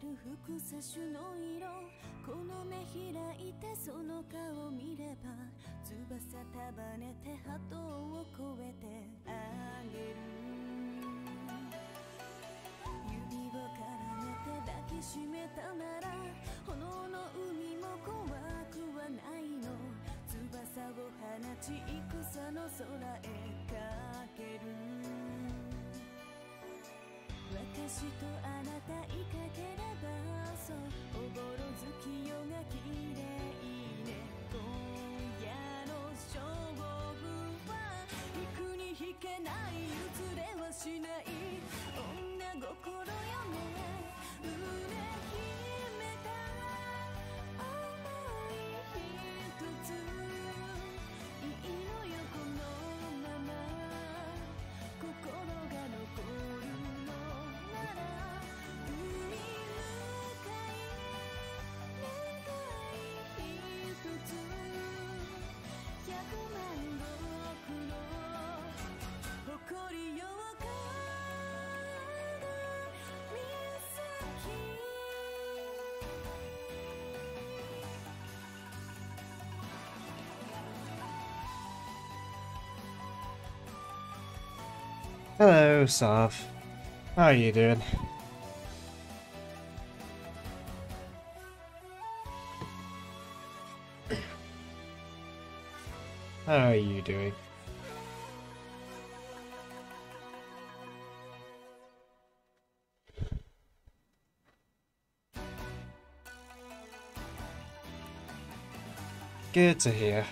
草種の色。この目開いてその顔見れば翼束ねて波動を越えてあげる。指を絡めて抱きしめたなら炎の海も怖くはないの。翼を放ち戦の空へかける。私とあなたいかければそうおぼろ月夜が綺麗ね。今夜の勝負は引くに引けない譲れはしない。女心よね胸 Hello, Sav. How are you doing? How are you doing? Good to hear.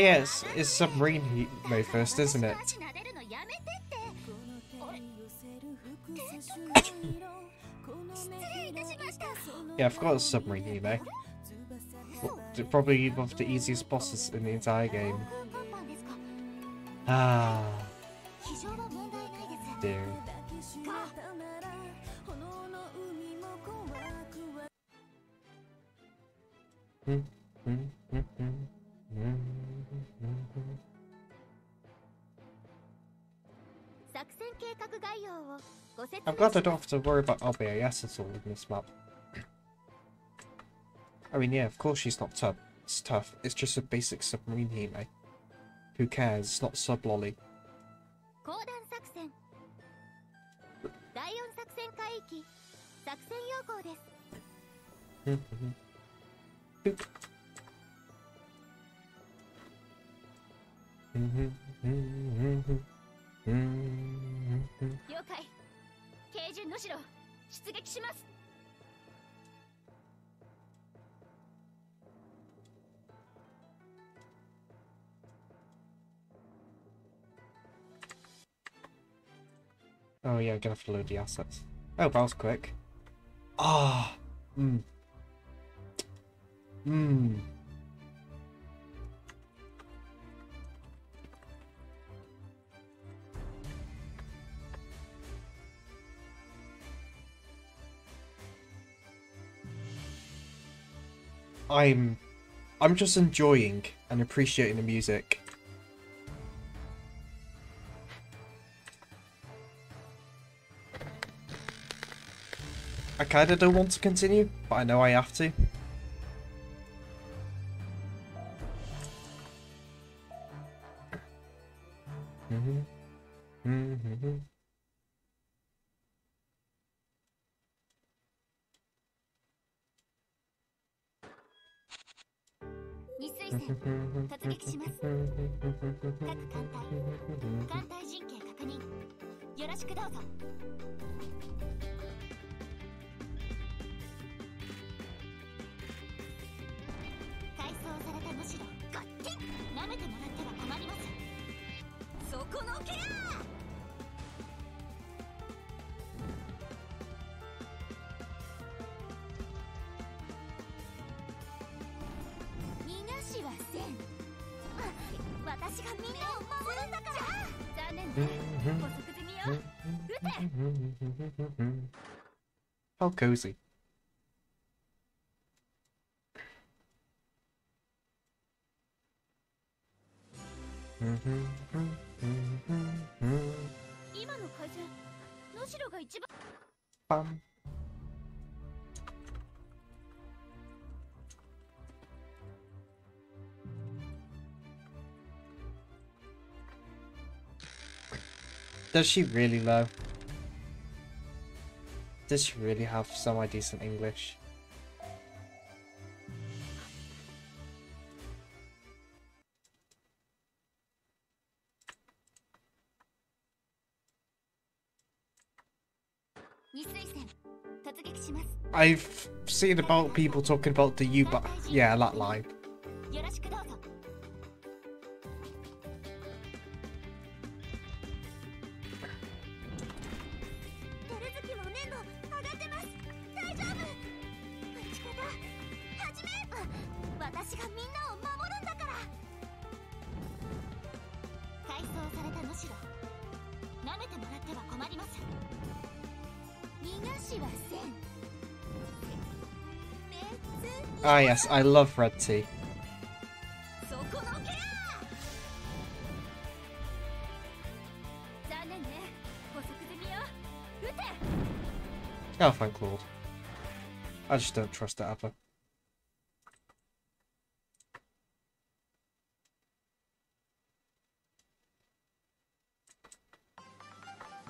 yeah, it's, it's submarine heat way first, isn't it? yeah, I forgot it's submarine heat, though. Probably one of the easiest bosses in the entire game. Ah. Dear. Mm. Hmm, hmm, hmm. I'm glad I don't have to worry about LBAS at all with this map. I mean, yeah, of course she's not tough. It's tough. It's just a basic submarine Hime. Who cares? It's not sub lolly. Oh I'm gonna have to load the assets. Oh, that was quick. Ah, mm. Hmm. I'm I'm just enjoying and appreciating the music. I kinda don't want to continue, but I know I have to. Mhm. Mhm. 日水むしろガッキン舐めてもらっては困りますそこのけや逃がしはせんわ私がみんなを守るんだから残念ね補足済みよ撃て How cozy. 今の回線能代が一番 Bam. Does she really though? Does she really have semi-decent English? I've seen about people talking about the U, but yeah, that line. Ah yes, I love red T. Oh, thank Lord. I just don't trust that ever.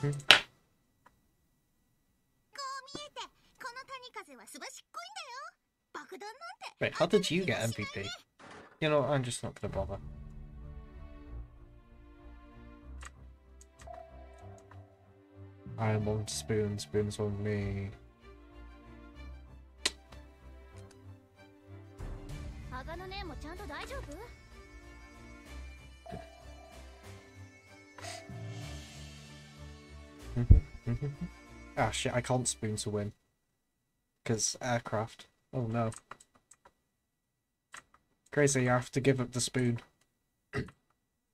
Hmm. How did you get MVP? You know, I'm just not gonna bother. I'm on Spoon, Spoon's on me. Ah shit, I can't Spoon to win. Because aircraft. Oh no. Crazy, I have to give up the spoon.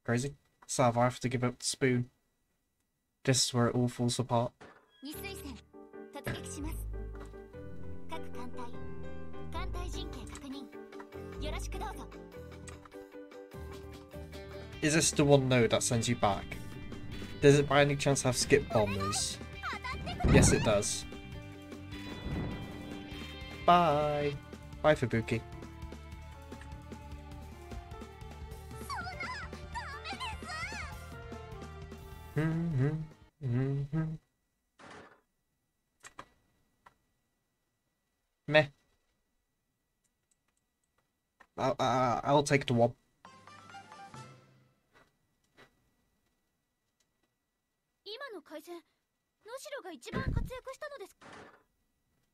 Crazy? Sav, I have to give up the spoon. This is where it all falls apart. Is this the one node that sends you back? Does it by any chance have skip bombers? Yes, it does. Bye. Bye, Fubuki. I, I, I'll take the one.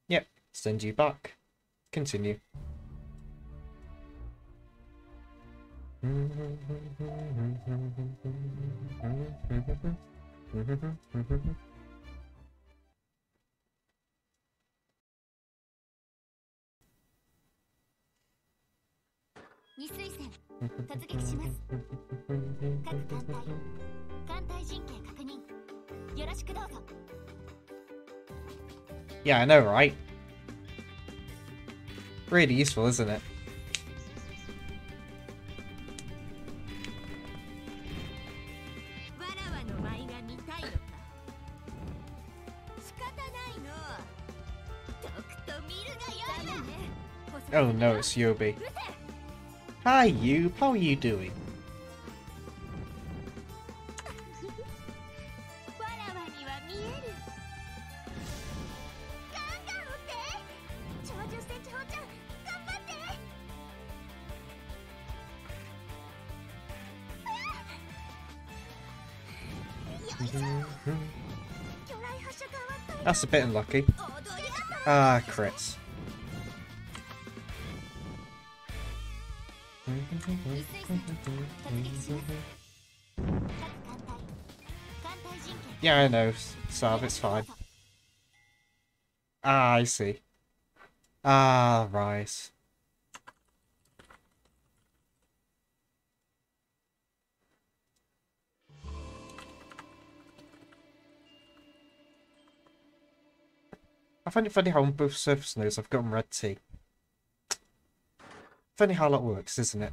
Yep, send you back. Continue. 二水線突撃します各艦隊艦隊陣形確認よろしくどうぞ Yeah, I know, right? Really useful, isn't it? わらわの舞が見たいのか仕方ないのとくと見るがよいね Oh no, it's Yobi. Hi, you. How are you doing? Mm-hmm. That's a bit unlucky. Ah, crits. Yeah, I know, Sav, it's fine. Ah, I see. Ah, right. I find it funny how on both surface nodes I've gotten red T. Funny how that works, isn't it?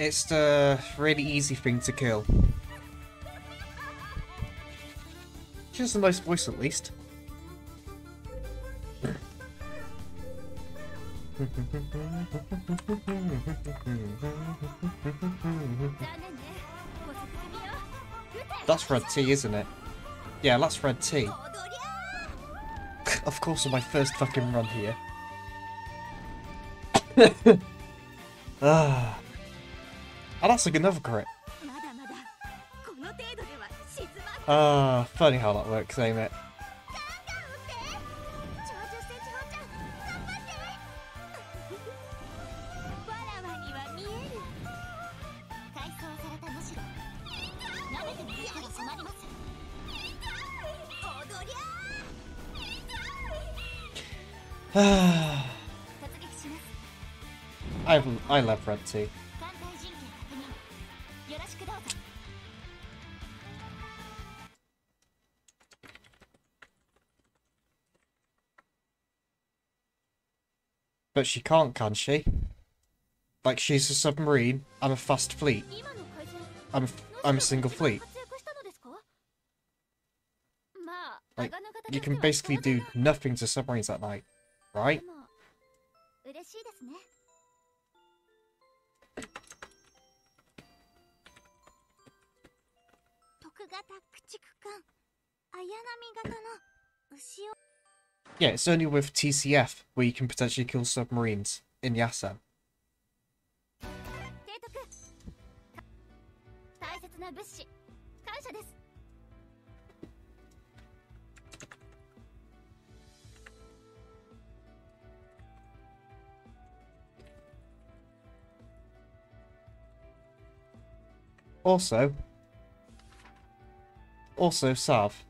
It's the really easy thing to kill. She has a nice voice at least. that's red T, isn't it? Yeah, that's red T. of course, on my first fucking run here. ah. あらす good enough for it. Ah, uh, funny how that works, ain't it? I I love Red T. But she can't, can she? Like, she's a submarine. I'm a fast fleet. I'm a, I'm a single fleet. Like, you can basically do nothing to submarines at night, right? Yeah, it's only with TCF where you can potentially kill submarines in Yasa. Also, also Sav.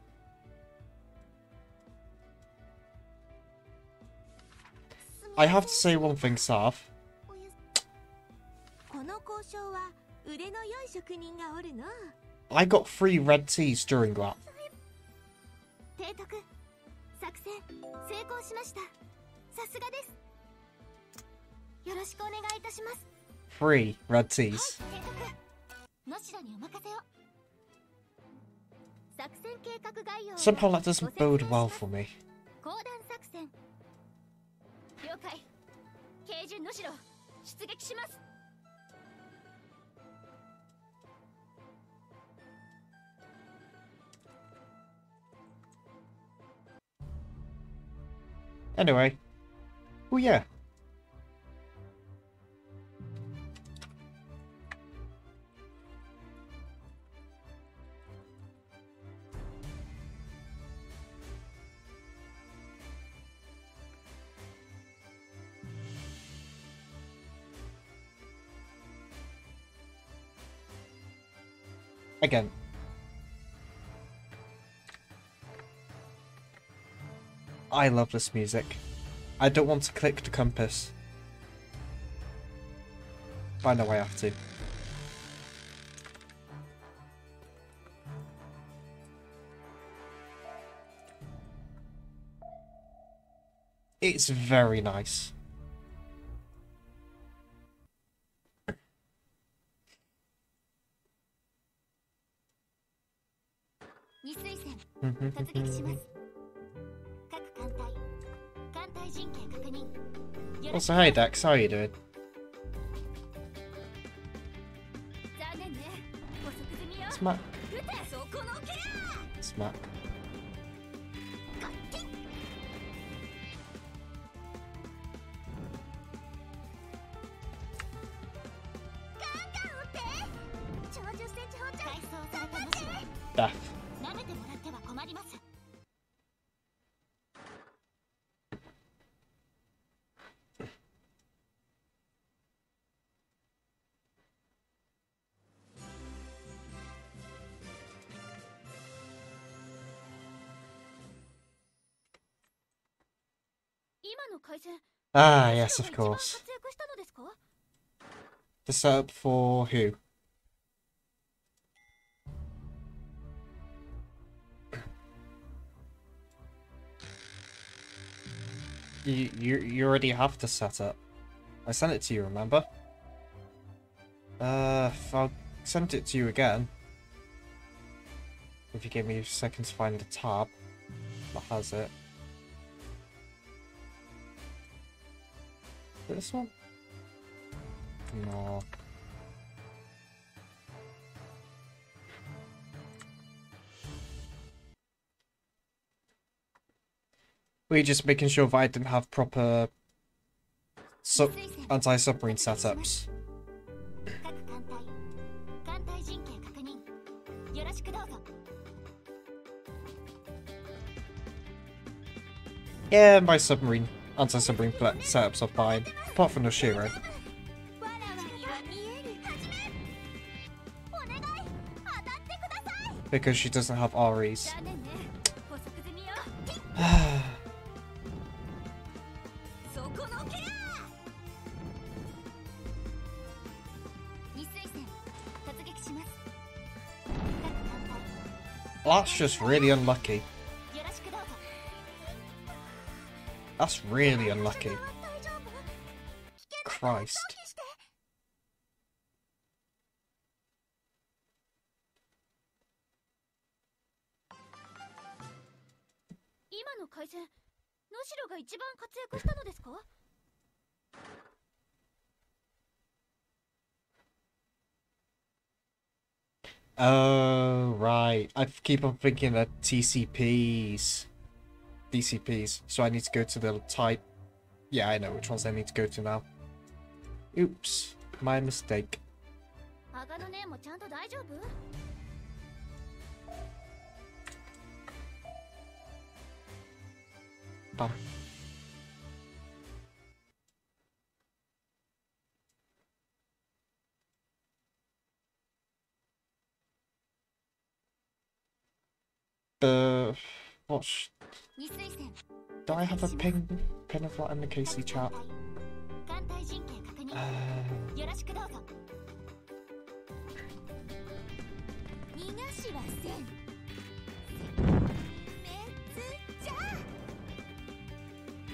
I have to say one thing, Sav. I got three red Ts during that. Three red Ts. Somehow that doesn't bode well for me. 了解慶順の城出撃します Anyway, well, yeah, Again. I love this music. I don't want to click the compass. But I know I have to. It's very nice. 突撃します各艦隊艦隊陣形確認よろし Also, hey Dex, how are you doing? 残念ね補足済みよ Smack, 撃てそこのけ smack. Ah, yes, of course. The setup for who? You, you, you already have the setup. I sent it to you, remember? Uh, I'll send it to you again. If you give me a second to find the tab that has it. this one? No. We're just making sure Vitam have proper sub anti-submarine setups. Yeah, my submarine anti-sibling setups are fine, apart from Noshiro. Because she doesn't have REs. That's just really unlucky. That's really unlucky. Christ. Oh, right. I keep on thinking that TCPs. DCPs, so I need to go to the type. Yeah, I know which ones I need to go to now. Oops, my mistake. Bam. Uh, what's do I have a ping, what, and the Casey chat? Uh,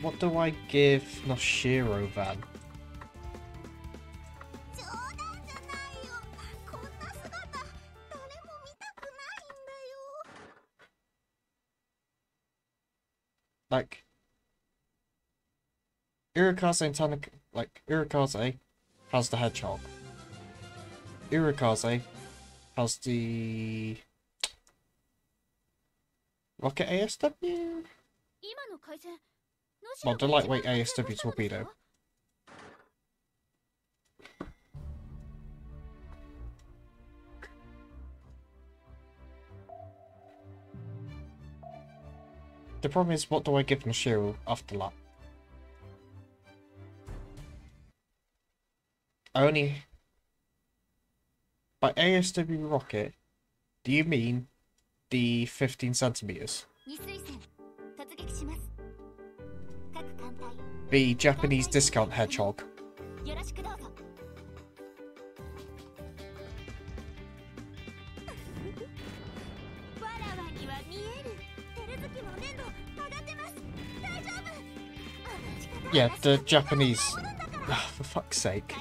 what do I give Noshiro then? like Irukase and Tanaka like Irukase has the hedgehog. Irukase has the Rocket ASW? Well, the lightweight ASW torpedo. The problem is, what do I give Mashiro after that? I only... By ASW rocket, do you mean the 15 centimeters? The Japanese discount hedgehog. yeah, the Japanese... Oh, for fuck's sake.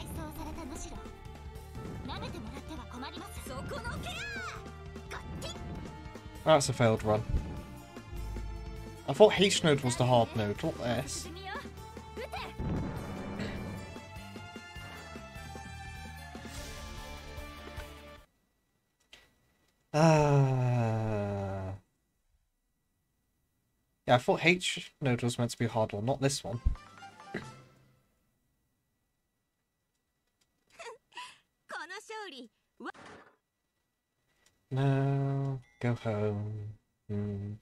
That's a failed run. I thought H node was the hard node, not S. Ah. Uh... Yeah, I thought H node was meant to be hard one, not this one. No, go home. Mm.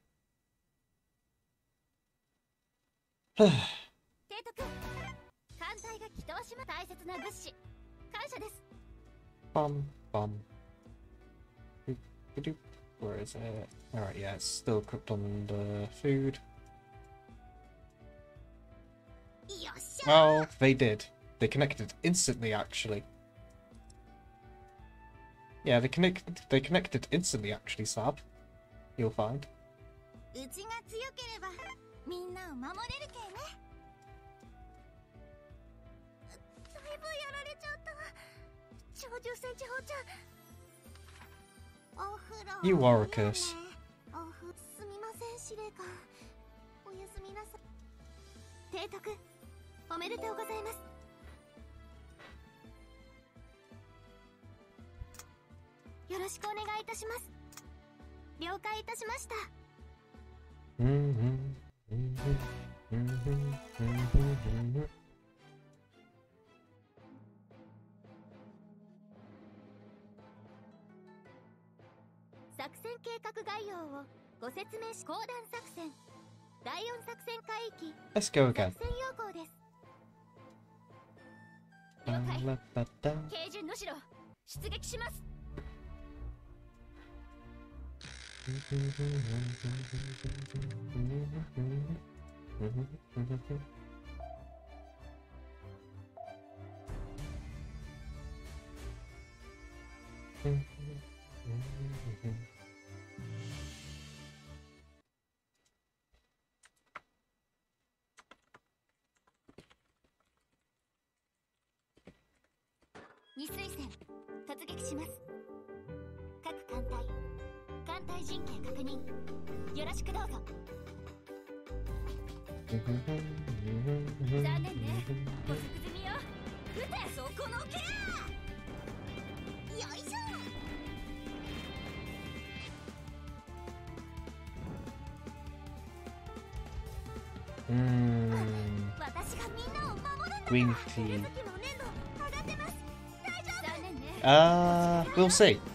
bum, bum. Where is it? Alright, yeah, it's still cooked on the food. Well, they did. They connected instantly, actually. Yeah, they connect they connected instantly actually, Sab. You'll find. You are a curse. よろしくお願いいたします。了解いたしました。Mhm, mhm, mhm, mhm, mhm. 作戦計画概要をご説明し講談作戦。第4作戦海域 Let's go 作 again. 戦要項です。了解.軽巡野城出撃します日水線突撃します。神経確認。よろしくどうぞ。残念ね補足済みよ撃てそこのケアよいしょうん。私がみん。なを守るん。だ。Green い we'll see.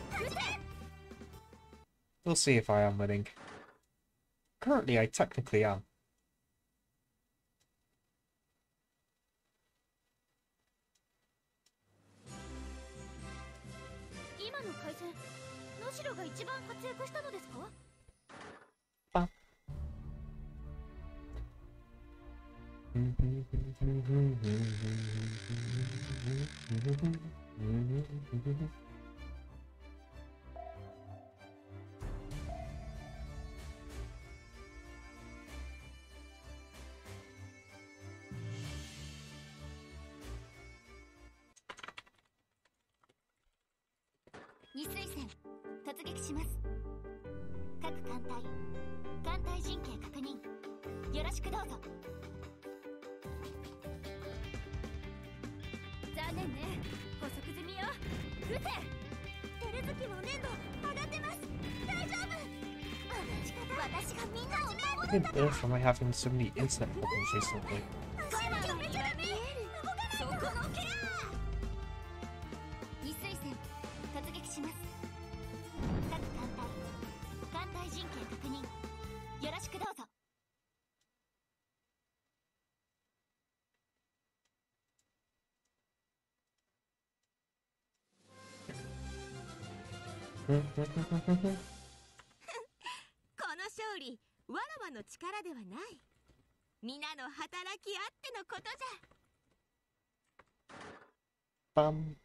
We'll see if I am winning. Currently, I technically am. I having so many internet problems recently? そらわの力ではない皆の働きあってのことじゃ Bum.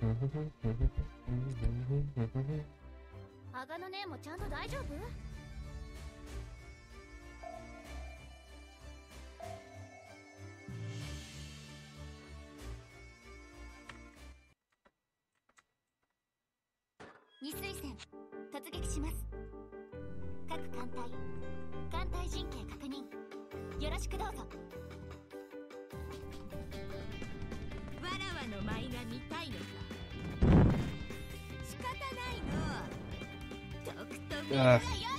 Mm-hmm. アガの姉もちゃんと大丈夫？突撃します。各艦隊艦隊陣形確認。よろしくどうぞ。わらわの舞が見たいのか。仕方ないの。とくと目が Ugh.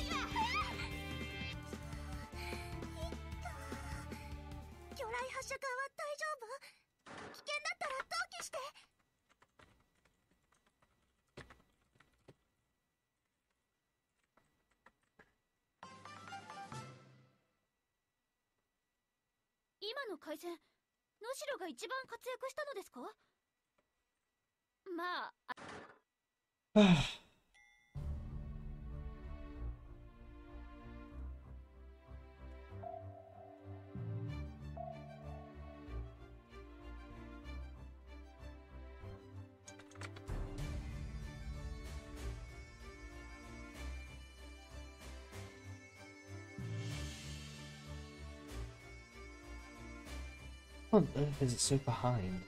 城が一番活躍したのですか？まあ What on earth is it so behind?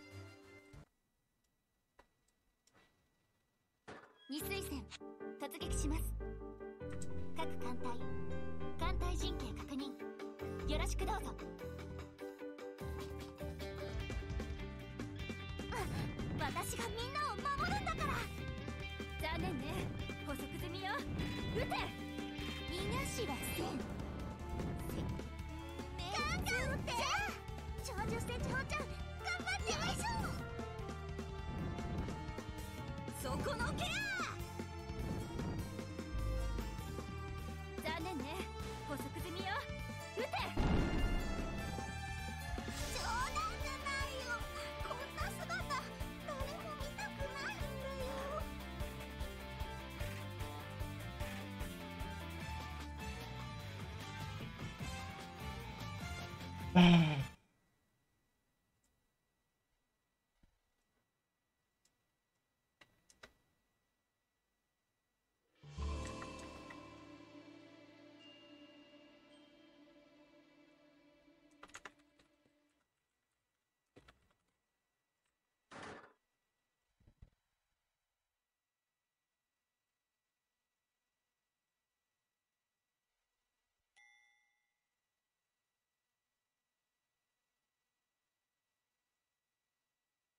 Yeah.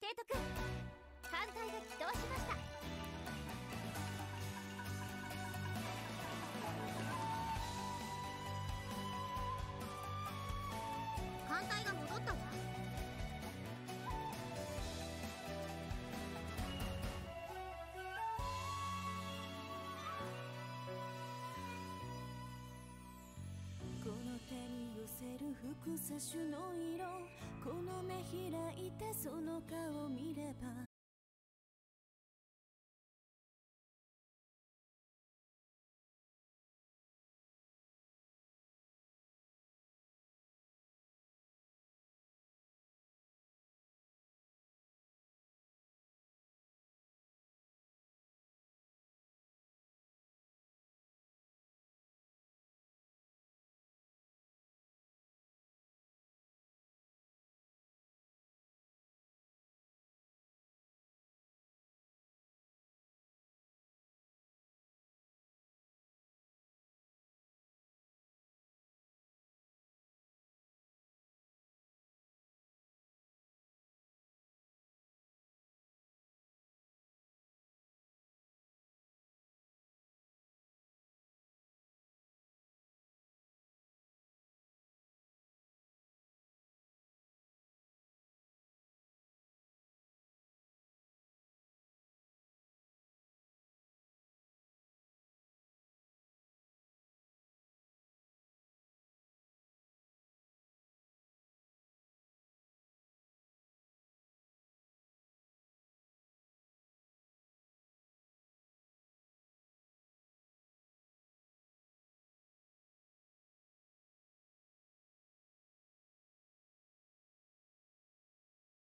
提督艦隊が起動しました。艦隊が戻ったわ。この手に寄せる複雑種の色。この目開いてその顔見れば